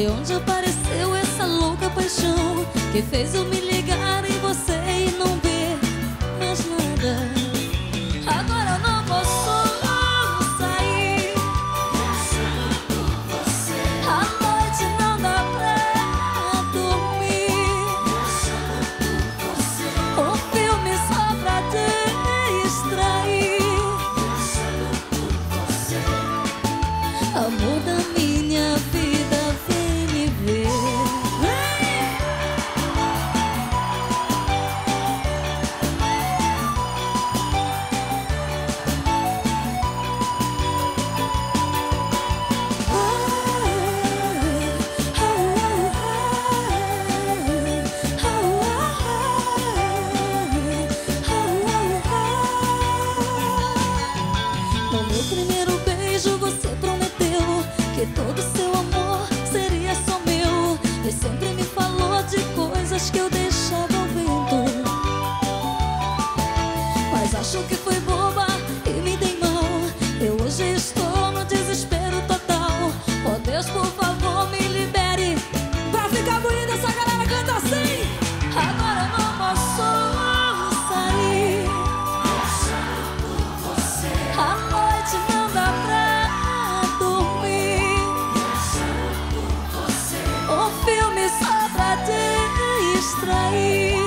De onde apareceu essa louca paixão Que fez eu me No meu primeiro beijo você prometeu que todo seu amor seria só meu. E sempre me falou de coisas que eu até estranho.